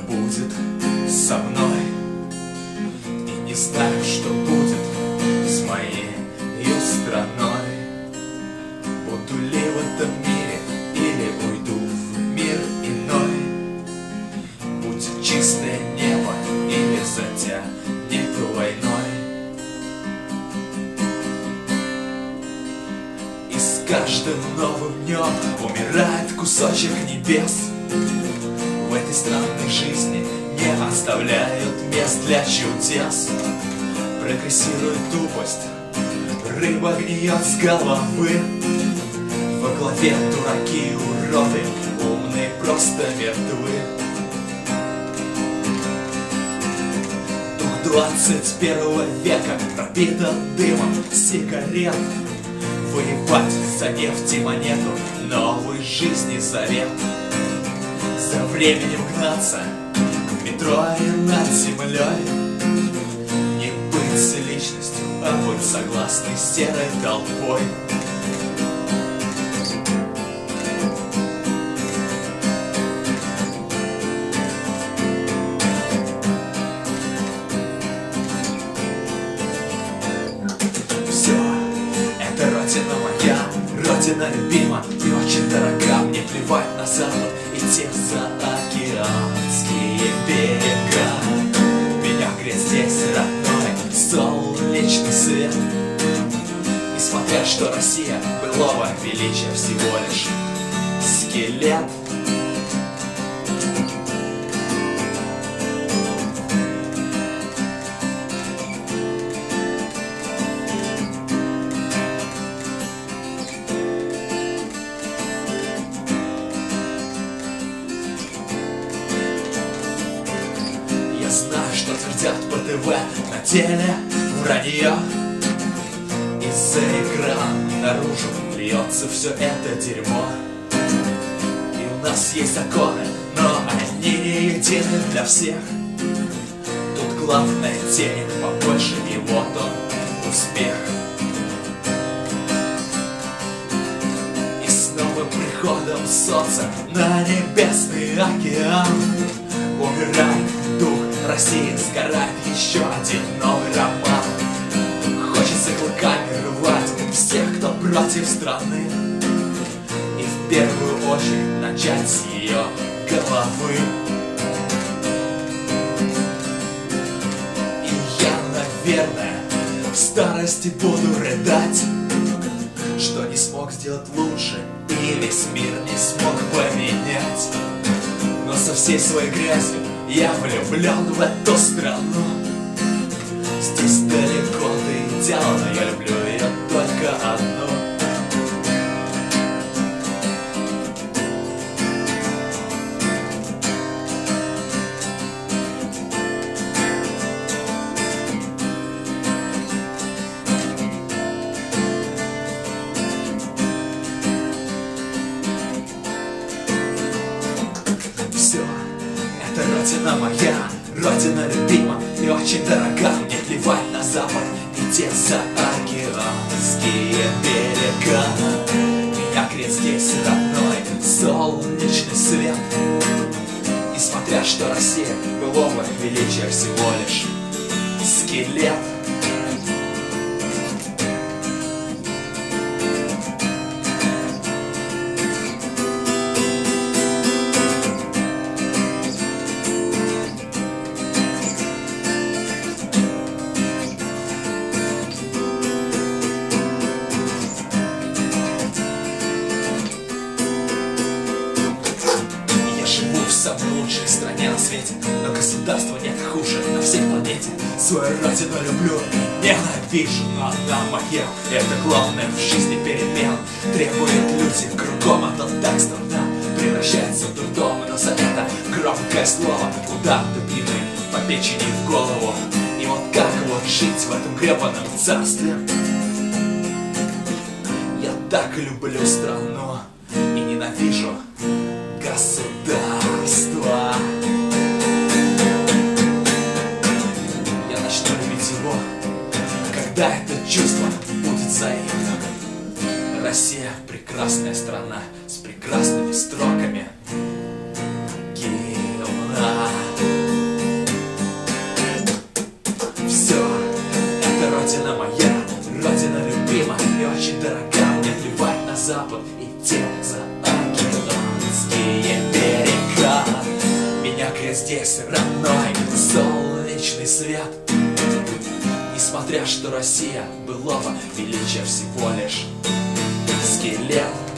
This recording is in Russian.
будет со мной. И не знаю, что будет с моей страной. Буду ли в этом мире или уйду в мир иной? Будет чистое небо или затянет войной? И с каждым новым днем умирает кусочек небес странной жизни не оставляют мест для чудес. Прогрессирует тупость, рыба гниет с головы. Во главе дураки и уроды, умные просто мертвы. Дух 21 века пропитан дымом сигарет. Воевать за нефть и монету, новой жизни завет За временем гнаться в метро и над землей. Не быть личностью, а быть согласной серой толпой. Все, это родина моя, родина любима что Россия былого величия всего лишь скелет. Я знаю, что твердят по ТВ на теле вранье Из-за экрана наружу льется все это дерьмо. И у нас есть законы, но они не едины для всех. Тут главное денег побольше, и вот он успех. И с новым приходом солнца на небесный океан Умирает дух России, сгорает еще один новый роман против страны. И в первую очередь начать с ее головы. И я, наверное, в старости буду рыдать Что не смог сделать лучше И весь мир не смог поменять. Но со всей своей грязью я влюблен в эту страну. Здесь далеко до идеала, но я люблю это родина моя, родина любима И очень дорога, мне плевать на запад И те заокеанские берега. Греет здесь родной солнечный свет. Несмотря что Россия былого величия всего лишь скелет планете Свою родину люблю, ненавижу, но она моя Это главное в жизни перемен. Требует люди кругом, то так страна Превращается в дурдом, но за это громкое слово Удар дубиной по печени в голову. И вот как вот жить в этом гребаном царстве? Я так люблю страну и ненавижу Россия прекрасная страна с прекрасными строками гимна. Все, это родина моя, родина любима и очень дорога. Мне плевать на запад и те заокеанские берега. Меня крест здесь родной, солнечный свет. Несмотря, что Россия была бы величия всего лишь 林亮